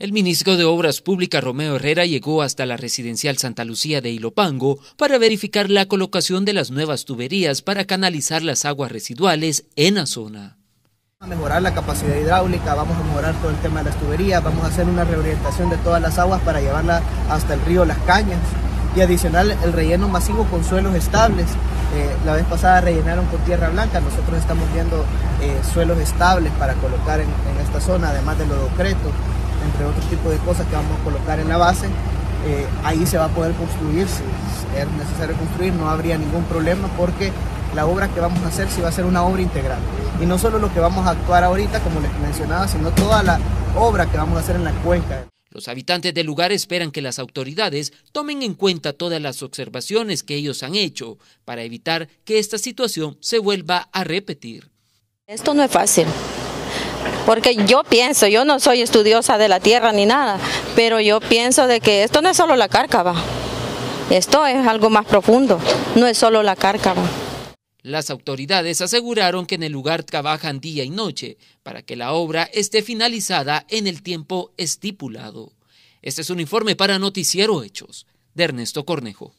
El ministro de Obras Públicas Romeo Herrera llegó hasta la residencial Santa Lucía de Ilopango para verificar la colocación de las nuevas tuberías para canalizar las aguas residuales en la zona. A mejorar la capacidad hidráulica, vamos a mejorar todo el tema de las tuberías, vamos a hacer una reorientación de todas las aguas para llevarla hasta el río Las Cañas y adicional el relleno masivo con suelos estables. Eh, la vez pasada rellenaron con tierra blanca, nosotros estamos viendo eh, suelos estables para colocar en, en esta zona, además de los docretos entre otros tipos de cosas que vamos a colocar en la base. Eh, ahí se va a poder construir, si es necesario construir, no habría ningún problema porque la obra que vamos a hacer sí va a ser una obra integral. Y no solo lo que vamos a actuar ahorita, como les mencionaba, sino toda la obra que vamos a hacer en la cuenca. Los habitantes del lugar esperan que las autoridades tomen en cuenta todas las observaciones que ellos han hecho para evitar que esta situación se vuelva a repetir. Esto no es fácil. Porque yo pienso, yo no soy estudiosa de la tierra ni nada, pero yo pienso de que esto no es solo la cárcava, esto es algo más profundo, no es solo la cárcava. Las autoridades aseguraron que en el lugar trabajan día y noche para que la obra esté finalizada en el tiempo estipulado. Este es un informe para Noticiero Hechos de Ernesto Cornejo.